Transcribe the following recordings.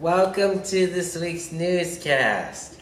Welcome to this week's newscast.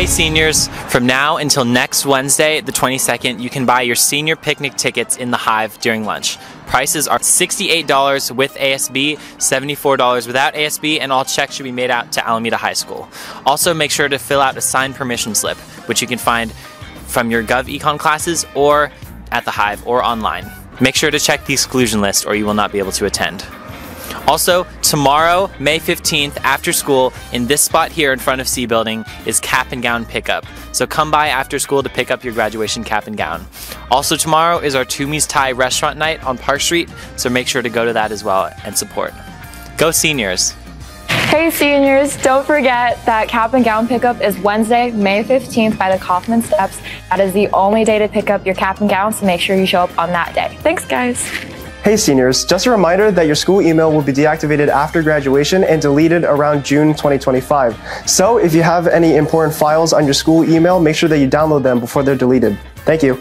Hey seniors, from now until next Wednesday, the 22nd, you can buy your senior picnic tickets in the Hive during lunch. Prices are $68 with ASB, $74 without ASB, and all checks should be made out to Alameda High School. Also, make sure to fill out a signed permission slip, which you can find from your Gov Econ classes or at the Hive or online. Make sure to check the exclusion list or you will not be able to attend. Also, tomorrow, May 15th, after school, in this spot here in front of C Building, is cap and gown pickup. So come by after school to pick up your graduation cap and gown. Also, tomorrow is our Toomie's Thai restaurant night on Park Street, so make sure to go to that as well and support. Go seniors! Hey seniors, don't forget that cap and gown pickup is Wednesday, May 15th by the Kofman Steps. That is the only day to pick up your cap and gown, so make sure you show up on that day. Thanks guys. Hey seniors, just a reminder that your school email will be deactivated after graduation and deleted around June 2025. So if you have any important files on your school email, make sure that you download them before they're deleted. Thank you.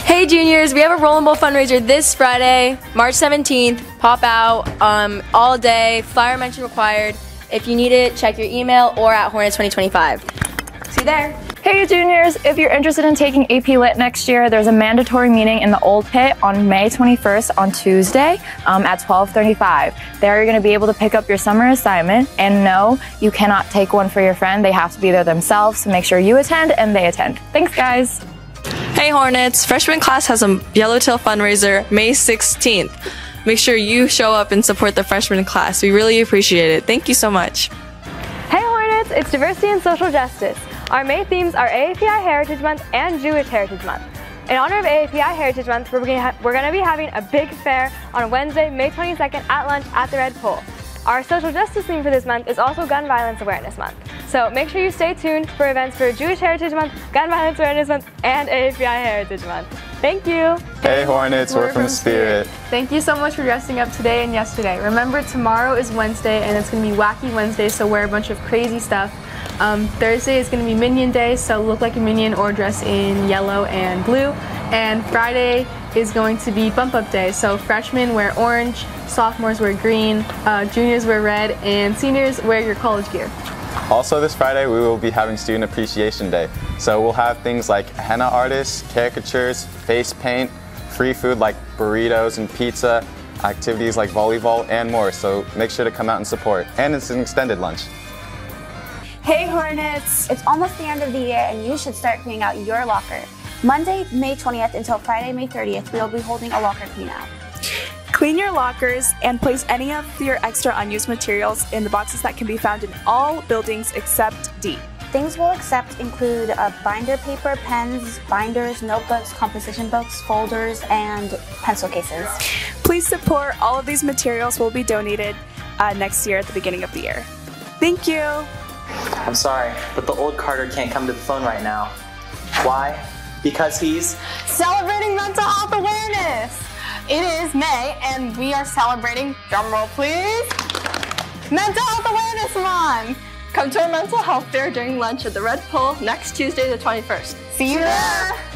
Hey juniors, we have a Rolling Bowl fundraiser this Friday, March 17th. Pop out um, all day, flyer mention required. If you need it, check your email or at Hornets 2025. See you there. Hey juniors, if you're interested in taking AP Lit next year, there's a mandatory meeting in the Old Pit on May 21st on Tuesday um, at 12:35. There you're going to be able to pick up your summer assignment. And no, you cannot take one for your friend. They have to be there themselves. So make sure you attend and they attend. Thanks, guys. Hey Hornets, freshman class has a Yellowtail fundraiser May 16th. Make sure you show up and support the freshman class. We really appreciate it. Thank you so much. Hey Hornets, it's Diversity and Social Justice. Our May themes are AAPI Heritage Month and Jewish Heritage Month. In honor of AAPI Heritage Month, we're going, we're going to be having a big fair on Wednesday, May 22nd at lunch at the Red Pole. Our social justice theme for this month is also Gun Violence Awareness Month. So make sure you stay tuned for events for Jewish Heritage Month, Gun Violence Awareness Month, and AAPI Heritage Month. Thank you. Hey Hornets, we're, we're from, from Spirit. Spirit. Thank you so much for dressing up today and yesterday. Remember, tomorrow is Wednesday and it's going to be Wacky Wednesday, so wear a bunch of crazy stuff. Um, Thursday is going to be Minion Day, so look like a minion or dress in yellow and blue. And Friday is going to be Bump Up Day, so freshmen wear orange, sophomores wear green, uh, juniors wear red, and seniors wear your college gear. Also this Friday we will be having Student Appreciation Day. So we'll have things like henna artists, caricatures, face paint, free food like burritos and pizza, activities like volleyball, and more. So make sure to come out and support. And it's an extended lunch. Hey Hornets! It's almost the end of the year and you should start cleaning out your locker. Monday, May 20th until Friday, May 30th, we'll be holding a locker clean out. Clean your lockers and place any of your extra unused materials in the boxes that can be found in all buildings except D. Things we'll accept include uh, binder paper, pens, binders, notebooks, composition books, folders, and pencil cases. Please support all of these materials will be donated uh, next year at the beginning of the year. Thank you. I'm sorry, but the old Carter can't come to the phone right now. Why? Because he's celebrating mental health awareness. It is May, and we are celebrating, drumroll please, Mental Health Awareness Month. Come to our mental health fair during lunch at the Red Pole next Tuesday, the 21st. See you there.